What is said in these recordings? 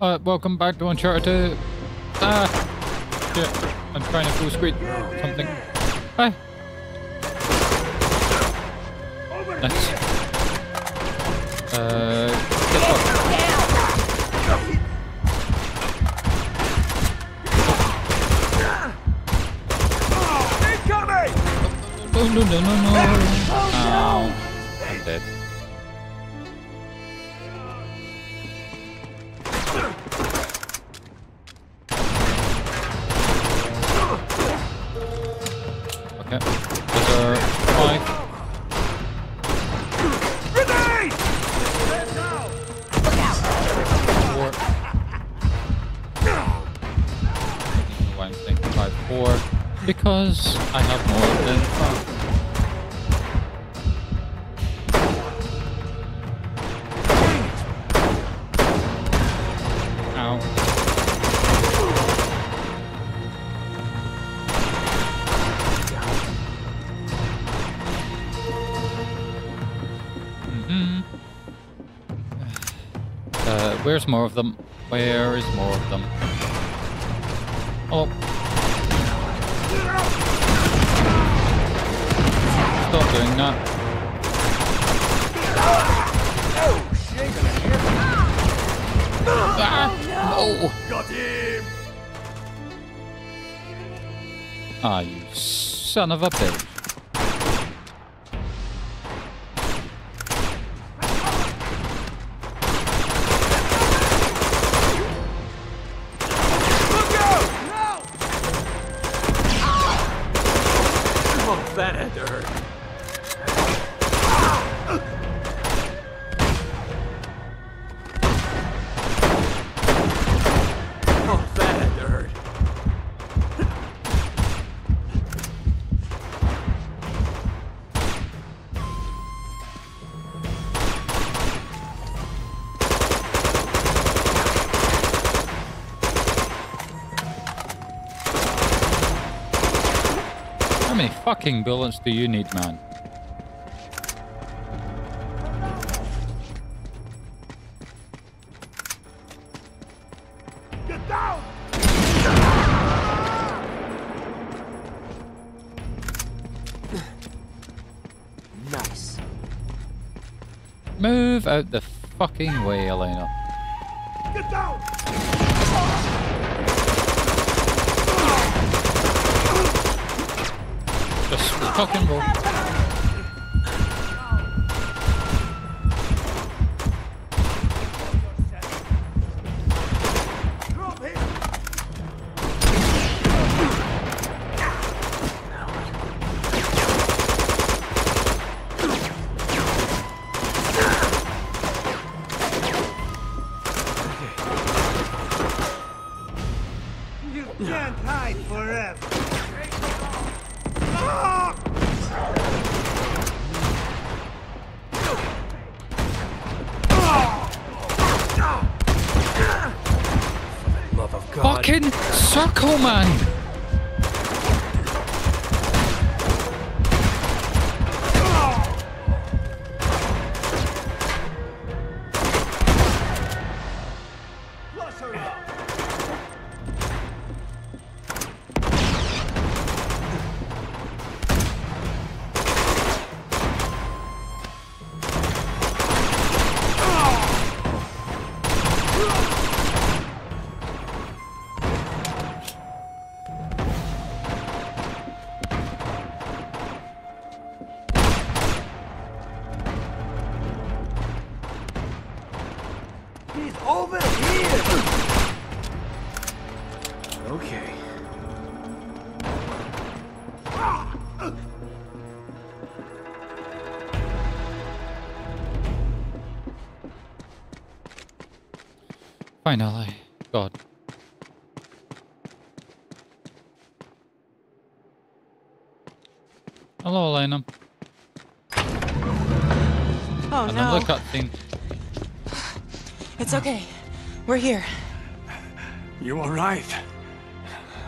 Uh, welcome back to Uncharted. Ah, shit. I'm trying to full screen something. Hi. Nice. Uh, get up. Incoming! No, no, no, no, no. Ow. I'm dead. I have more than five. Ow. Mhm. Uh, where's more of them? Where is more of them? Ah, no! Got him! Ah, you son of a bitch. Fucking bullets do you need, man? Get down! Nice. Move out the fucking way, fucking roll. Circle, Finally. God. Hello, Elena. Oh Another no. cutscene. It's okay. We're here. You are right.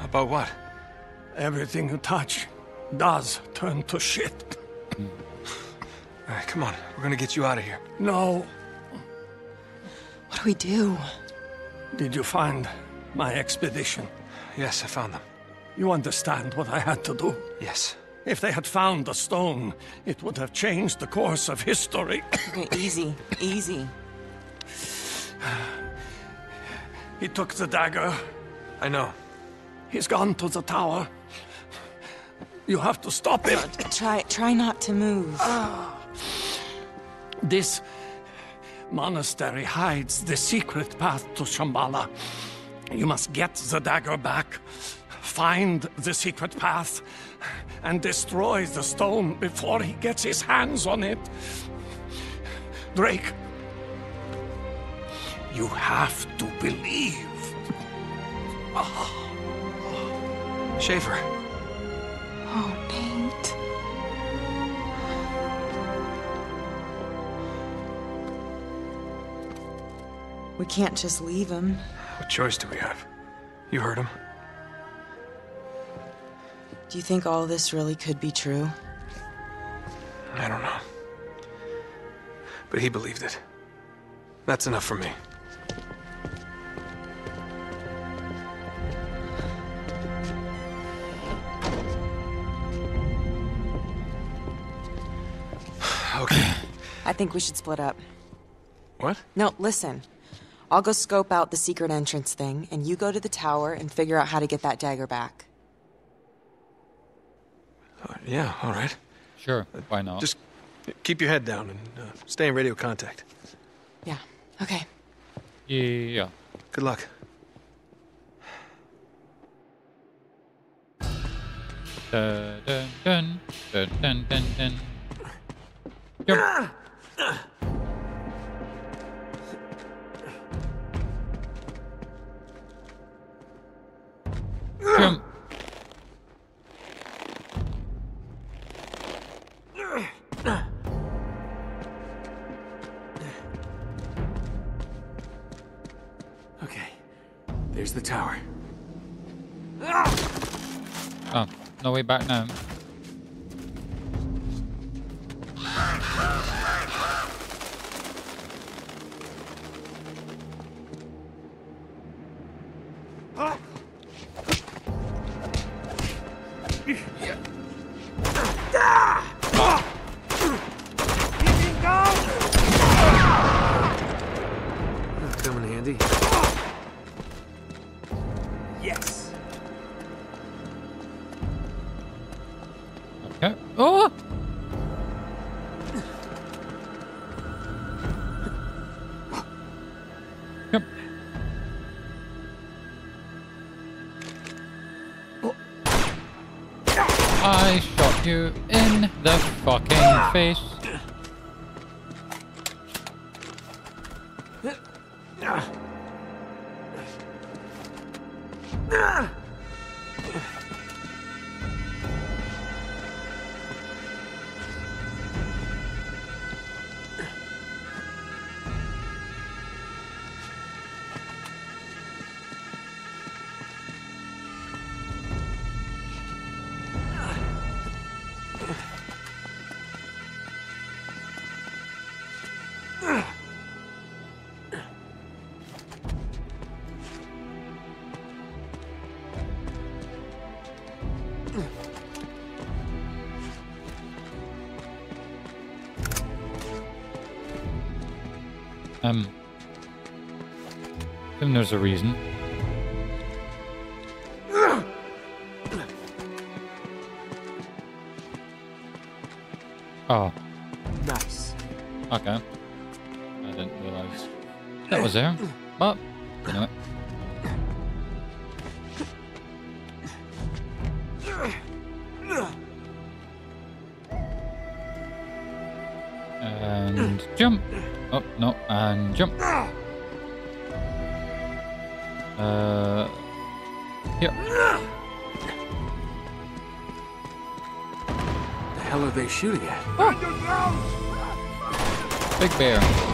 About what? Everything you touch does turn to shit. All right, come on. We're gonna get you out of here. No, What do we do? Did you find my expedition? Yes, I found them. You understand what I had to do? Yes. If they had found the stone, it would have changed the course of history. Okay, easy, easy. he took the dagger. I know. He's gone to the tower. You have to stop him. Try, try not to move. This monastery hides the secret path to Shambhala. You must get the dagger back, find the secret path, and destroy the stone before he gets his hands on it. Drake, you have to believe. Schaefer. Oh, We can't just leave him. What choice do we have? You heard him. Do you think all this really could be true? I don't know. But he believed it. That's enough for me. okay. I think we should split up. What? No, listen. I'll go scope out the secret entrance thing, and you go to the tower and figure out how to get that dagger back. Uh, yeah, all right. Sure, why not? Just keep your head down and uh, stay in radio contact. Yeah, okay. Yeah. Good luck. Dun, dun, dun, dun, dun, dun, dun. Jump. Jump. Okay. There's the tower. Oh, no way back now. Come face. Then there's a reason. Oh, Nice. okay. I didn't realize that was there. But, anyway. And jump. Oh, no, and jump. Shooting at? Big bear.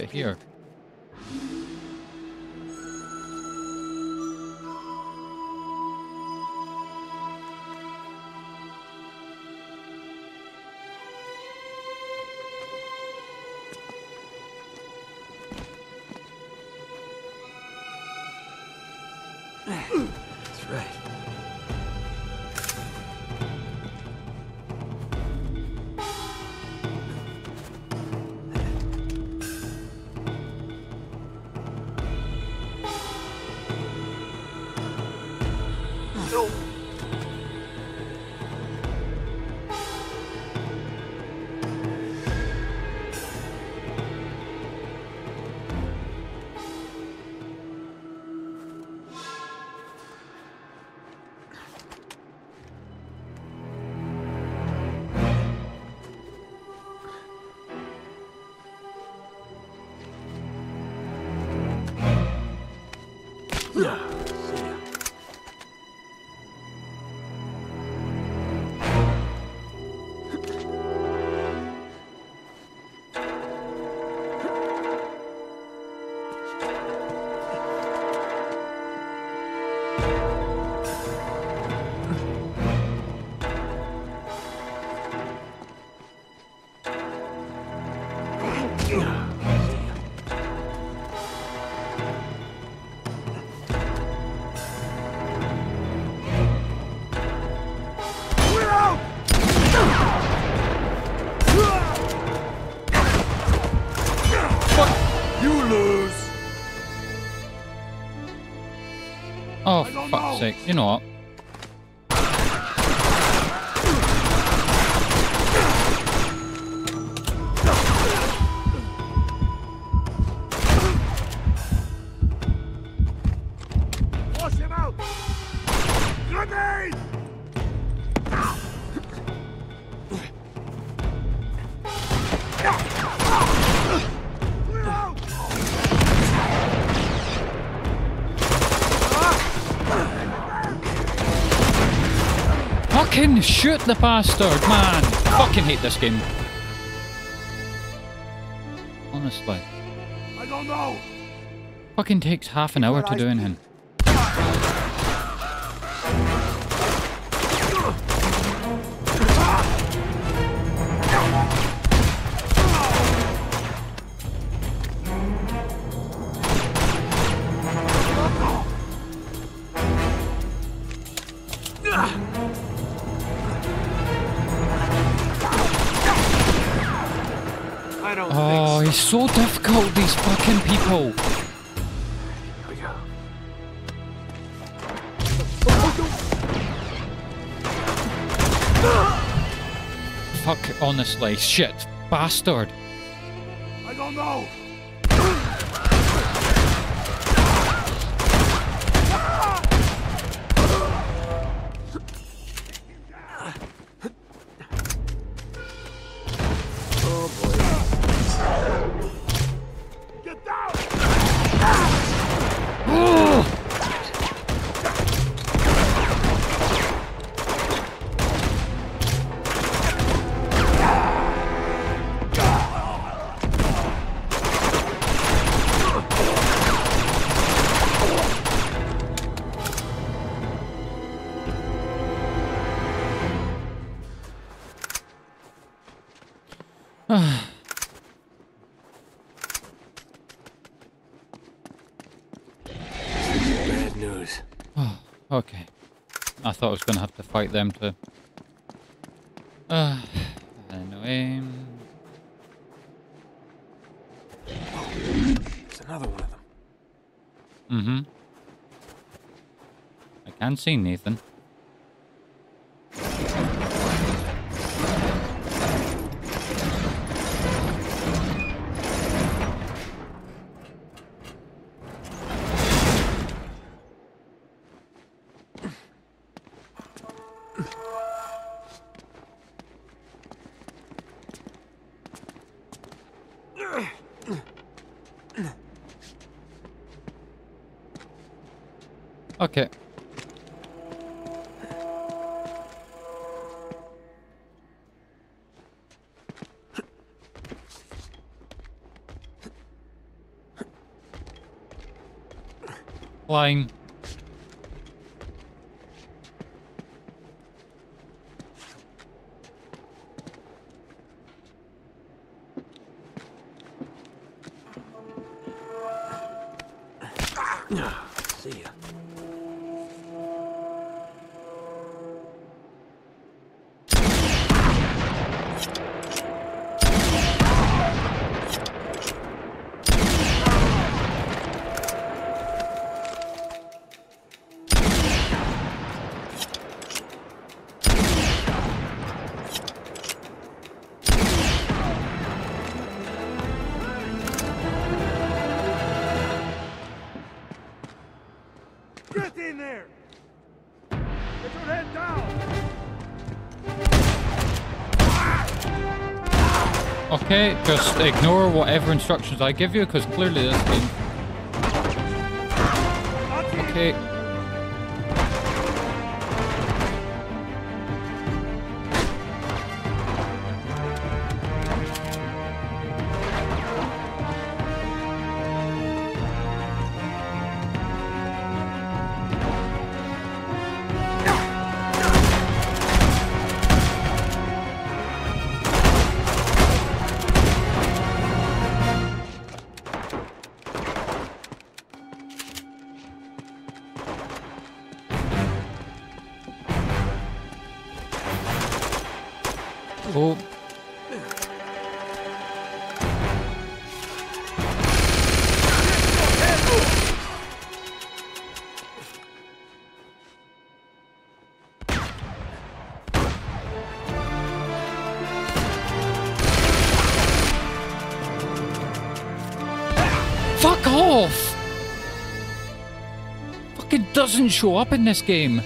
Here? You Sake. You know what? Shoot the bastard, man! Fucking hate this game. Honestly. I don't know. Fucking takes half an hour to do anything. Fuck, honestly, shit. Bastard. I don't know. Thought I was going to have to fight them too. Uh, anyway. It's another one of them. Mm-hmm. I can see Nathan. Okay. Flying. Just ignore whatever instructions I give you, because clearly this game... Okay. Doesn't show up in this game.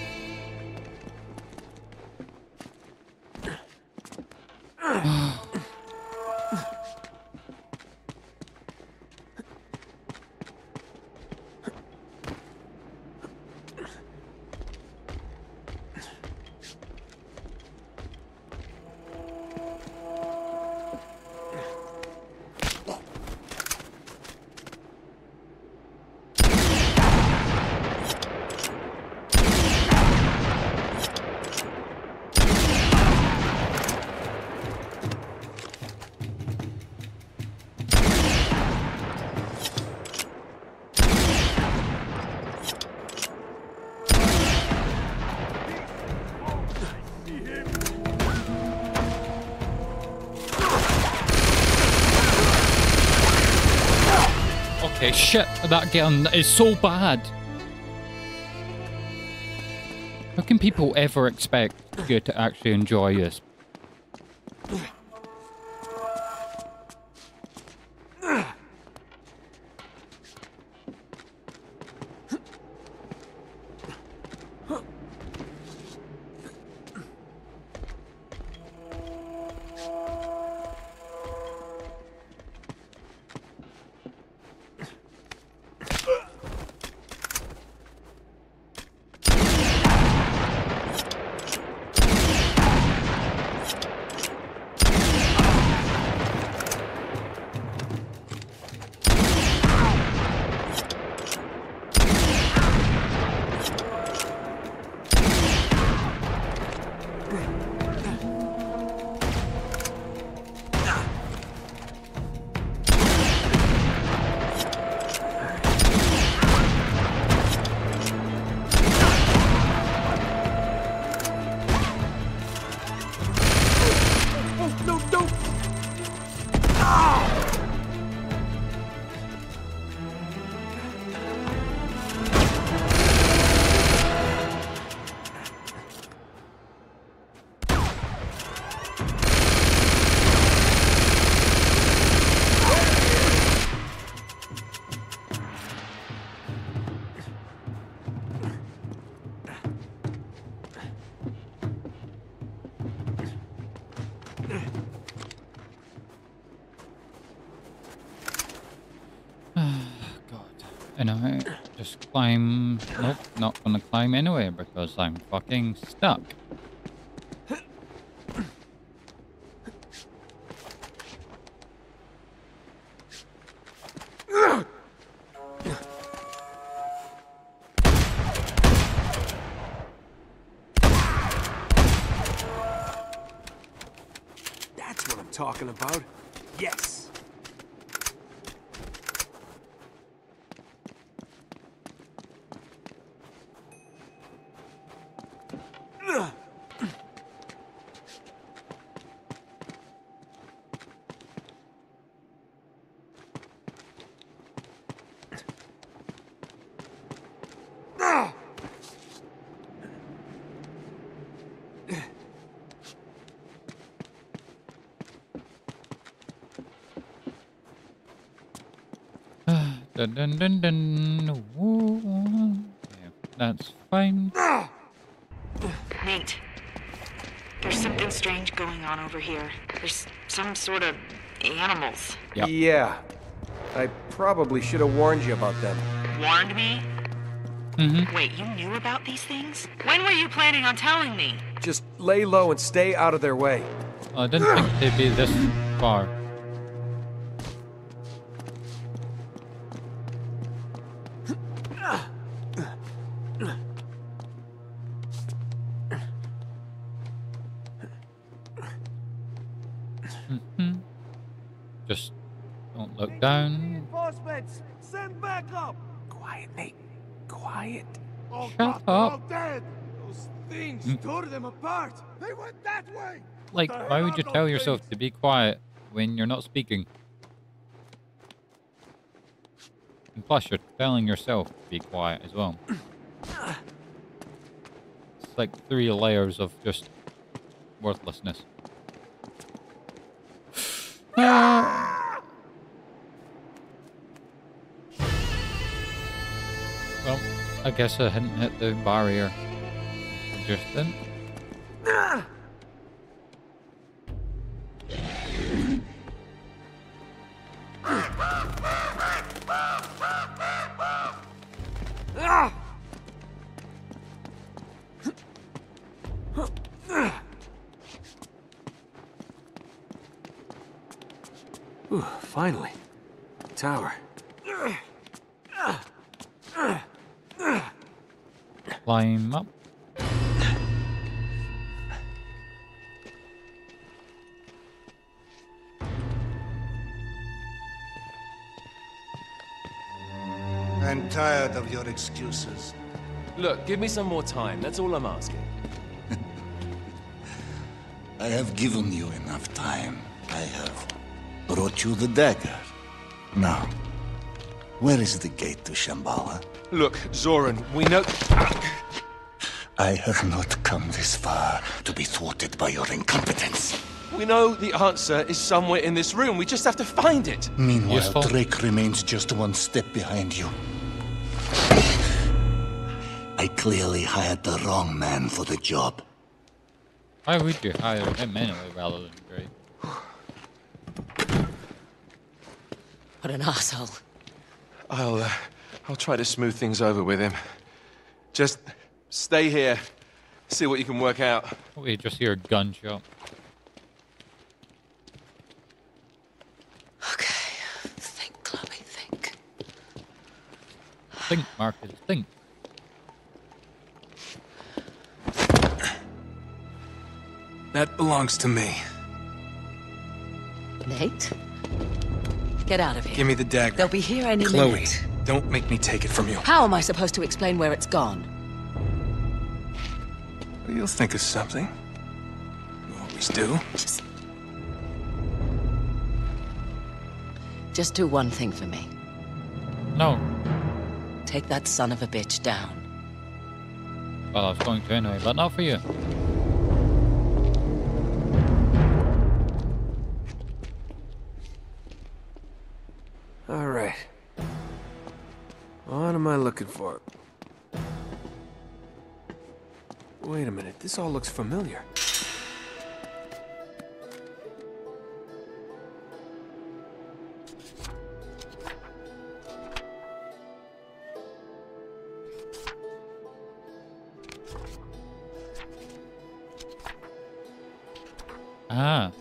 Shit, that gun is so bad. How can people ever expect you to actually enjoy this? Climb. Nope, not gonna climb anywhere because I'm fucking stuck. That's what I'm talking about. Yes. Dun dun dun dun. Ooh. Yeah, that's fine. Nate, there's something strange going on over here. There's some sort of animals. Yep. Yeah. I probably should have warned you about them. Warned me? Mm-hmm. Wait, you knew about these things? When were you planning on telling me? Just lay low and stay out of their way. I didn't think they'd be this far. Like, why would you tell yourself to be quiet when you're not speaking? And plus, you're telling yourself to be quiet as well. It's like three layers of just worthlessness. well, I guess I hadn't hit the barrier. Just then. Tired excuses. Look, give me some more time. That's all I'm asking. I have given you enough time. I have brought you the dagger. Now, where is the gate to Shambhala? Look, Zoran, we know. I have not come this far to be thwarted by your incompetence. We know the answer is somewhere in this room. We just have to find it. Meanwhile, Drake remains just one step behind you. I clearly hired the wrong man for the job. Why would you hire him anyway rather than Drake? What an asshole. I'll, uh, I'll try to smooth things over with him. Just stay here. See what you can work out. We just hear a gunshot. Okay. Think, Chloe, think. Think, Marcus, think. That belongs to me. Nate? Get out of here. Give me the dagger. They'll be here any Chloe, minute. don't make me take it from you. How am I supposed to explain where it's gone? You'll think of something. You always do. Just. Just do one thing for me. No. Take that son of a bitch down. Well, I was going to anyway, but not for you. looking for. Wait a minute, this all looks familiar. Ah.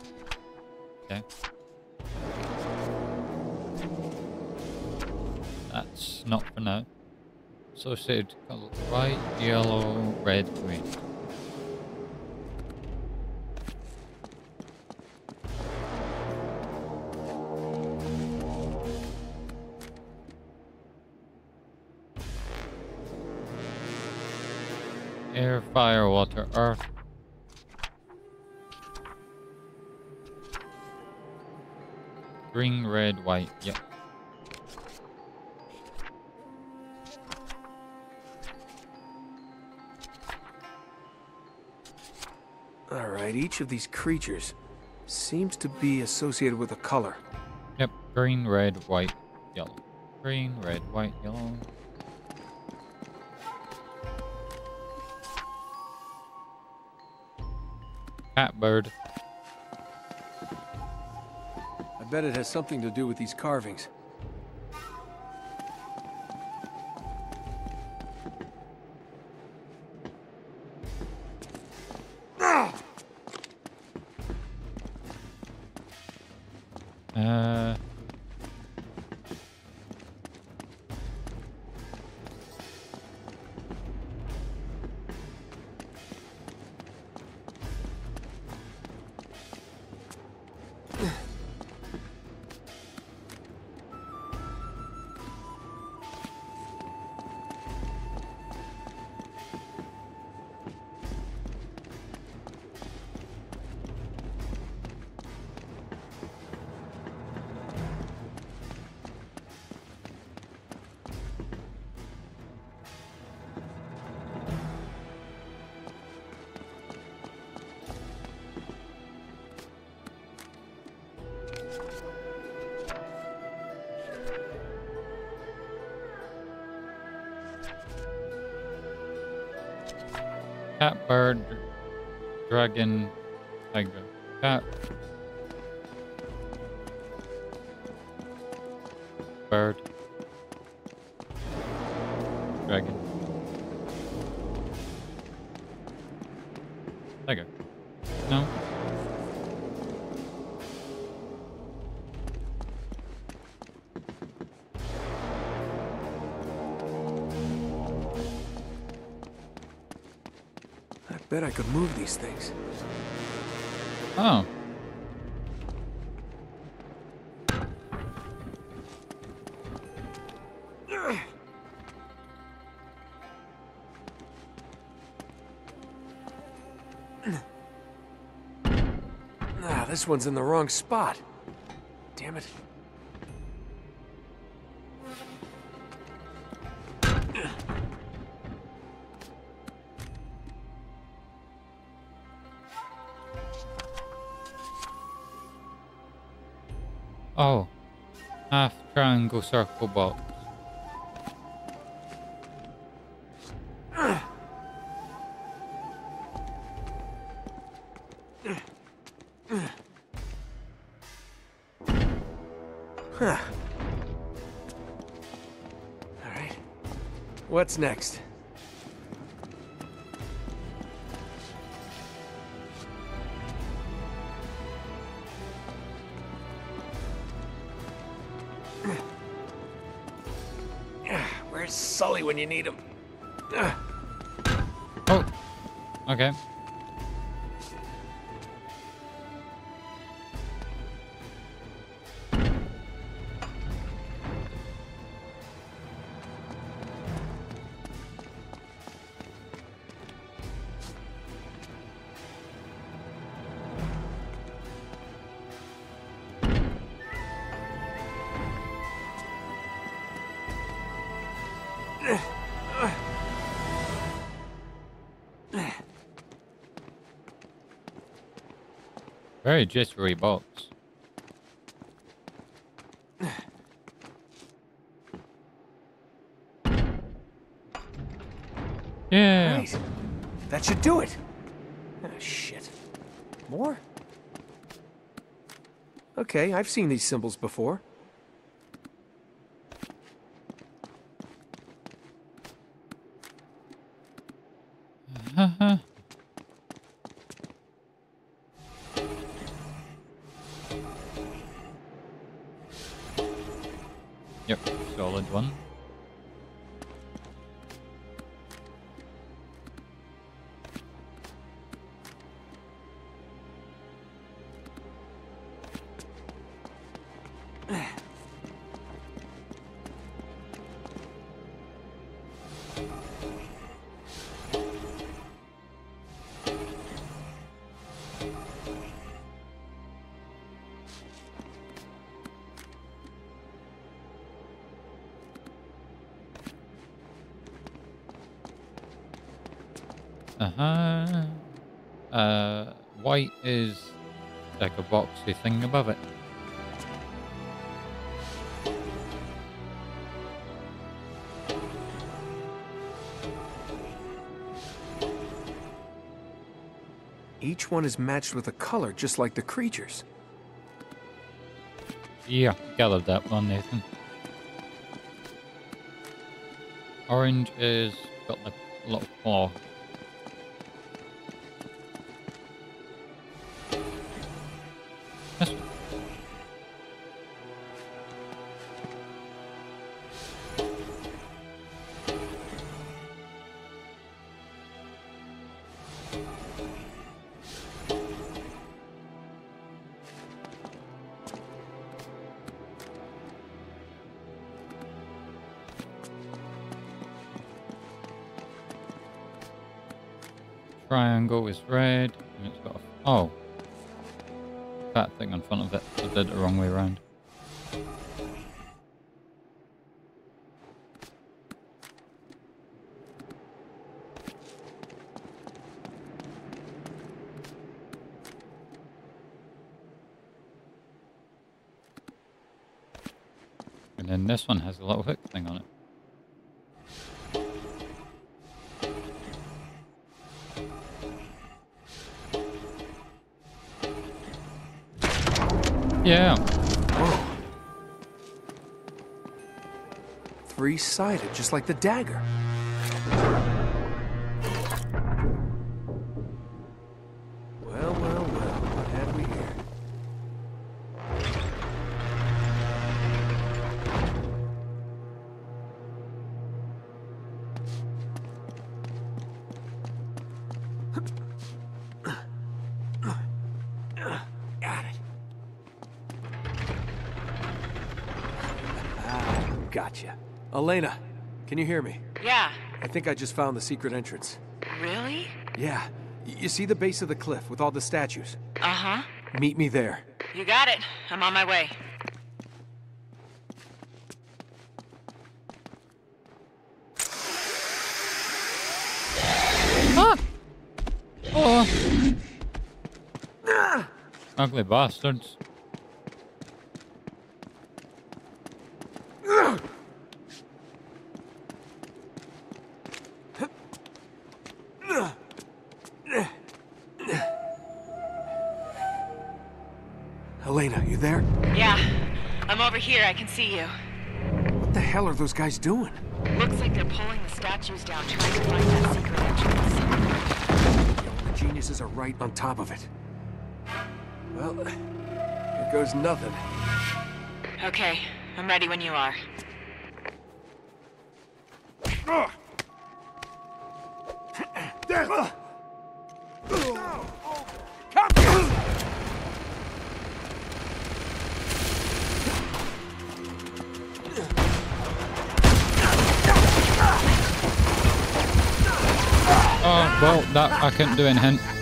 That's not for now. Associated color white, yellow, red, green. Air, fire, water, earth. Green, red, white, yep. Alright, each of these creatures seems to be associated with a color. Yep, green, red, white, yellow. Green, red, white, yellow. Catbird. I bet it has something to do with these carvings. Catbird, dragon, tiger. Cat. Bird. Bet I could move these things. Oh. Ah, this one's in the wrong spot. Damn it. Oh. Half triangle circle box. Huh. Alright. What's next? When you need him? Oh. Okay. Very jittery box. Yeah. Right. That should do it. Ah, shit. More? Okay, I've seen these symbols before. A thing above it. Each one is matched with a color just like the creatures. Yeah, gathered that one, Nathan. Orange is got like a lot of claw. Triangle is Just like the dagger. Well, well, well, what have we here? Got it. Ah, gotcha. Elena, can you hear me? Yeah. I think I just found the secret entrance. Really? Yeah. Y- You see the base of the cliff with all the statues? Uh huh. Meet me there. You got it. I'm on my way. Ah! Oh! Ugly bastards. I can see you. What the hell are those guys doing? Looks like they're pulling the statues down, trying to find that secret entrance. The geniuses are right on top of it. Well, here goes nothing. Okay. I'm ready when you are. Well, that I couldn't do anything.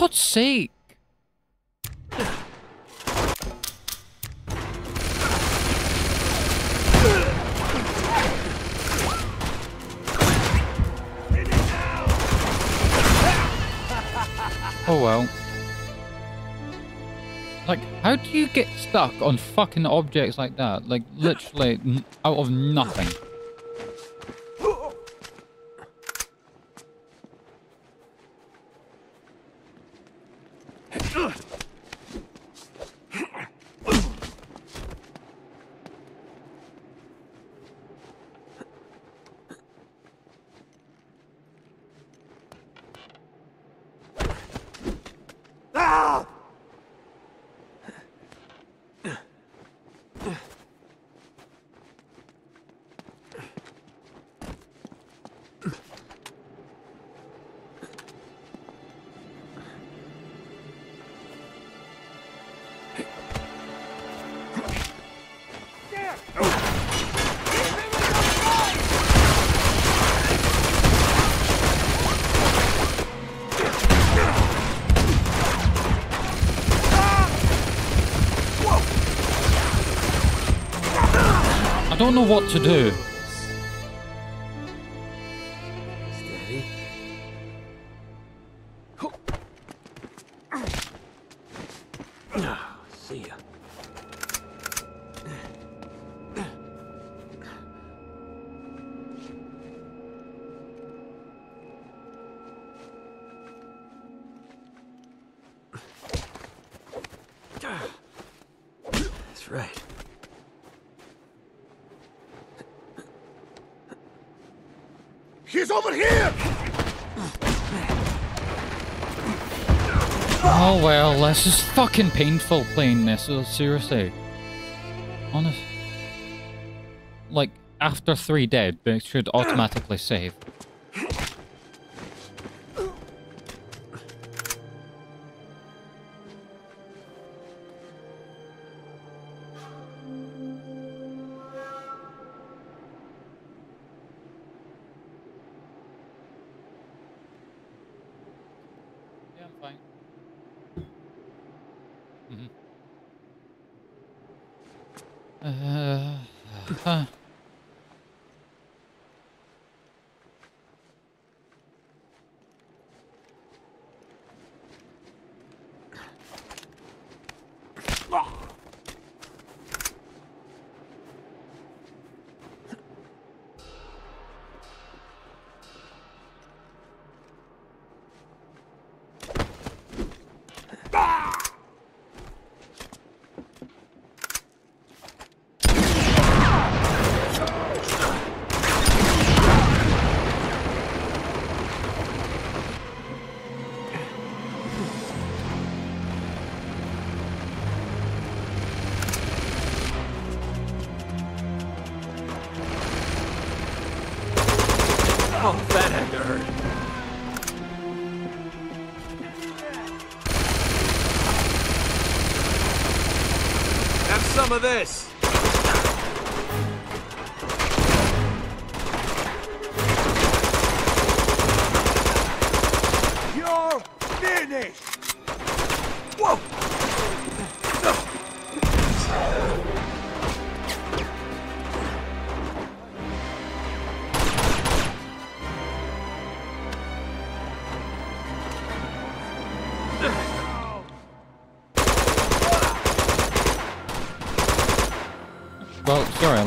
God's sake! Oh well. Like, how do you get stuck on fucking objects like that? Like, literally out of nothing. Don't know what to do. Ah, See ya. Over here! Oh well, this is fucking painful playing this, uh, seriously. Honest. Like, after three dead, it should automatically save.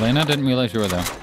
Elena, didn't realize you were there.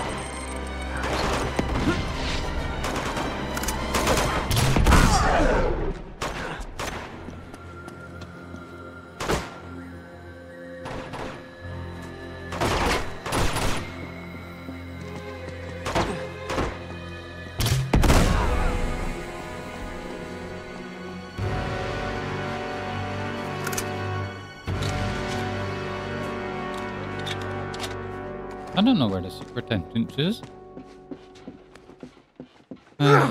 I don't know where the secret entrance is. Uh,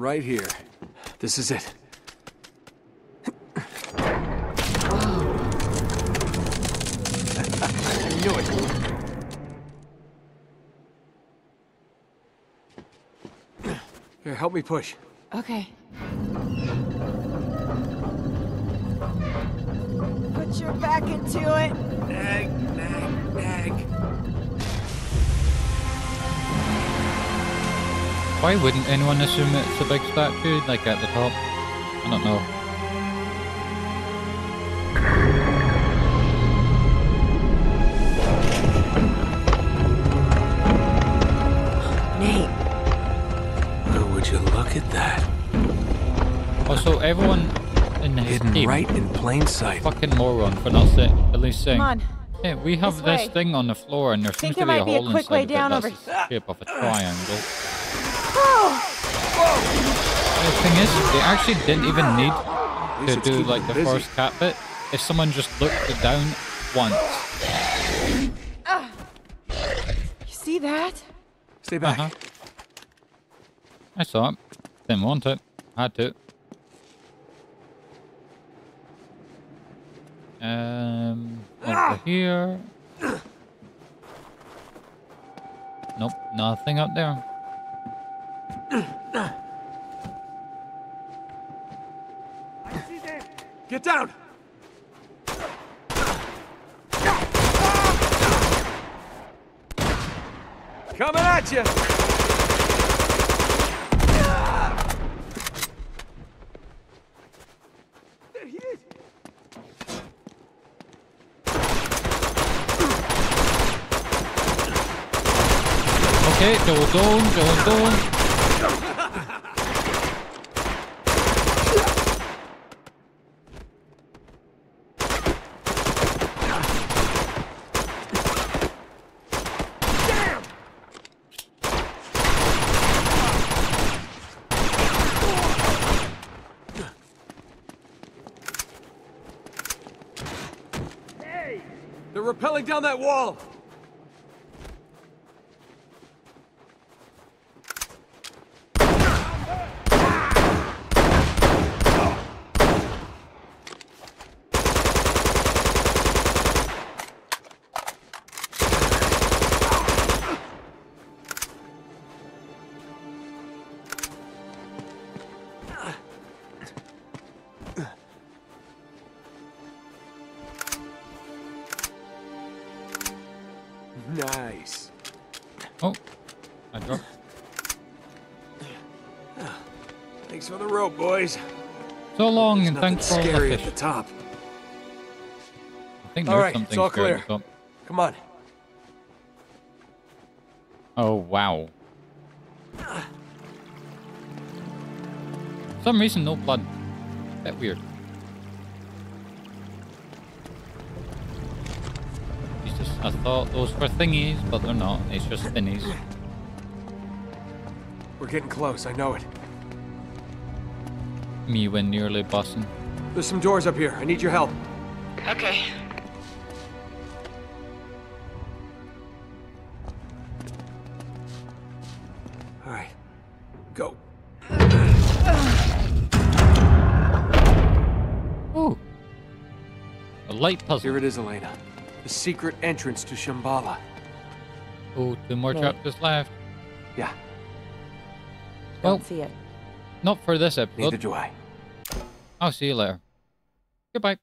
right here. This is it. I knew it. Here, help me push. Okay. Put your back into it. Why wouldn't anyone assume it's a big statue, like at the top? I don't know. Nate. Oh, would you look at that? Also, everyone in his Hidden team, right in plain sight. fucking moron for not say, at least saying, Come on. hey, we have This this, thing on the floor and there seems to be a might be a hole quick inside way of it down that's over- the shape of a triangle. Oh! The thing is, they actually didn't even need to do like the busy. first cat bit if someone just looked it down once. You see that? Stay back. Uh-huh. I saw it. Didn't want it. Had to. Um, over here. Nope, nothing up there. Get down! Coming at you! There he! Okay, going down, going down. They're rappelling down that wall! Nice. Oh, I dropped. Thanks for the rope, boys. So long, and thanks for scary the fish. at the top. I think all right, it's all clear. Come on. Oh wow. For some reason, no blood. That weird. I thought those were thingies, but they're not. It's just spinnies. We're getting close, I know it. Me when nearly busting. There's some doors up here. I need your help. Okay. All right. Go. Ooh. A light puzzle. Here it is, Elena secret entrance to Shambhala. Oh, two more Wait. chapters left. Yeah. Well, Don't see it. Not for this episode. Neither do I. I'll see you later. Goodbye.